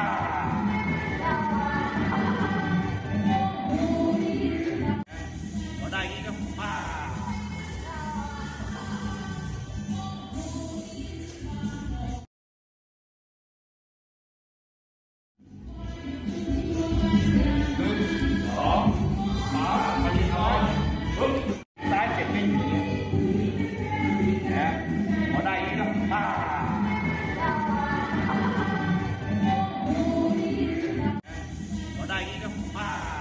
Ah! Ah!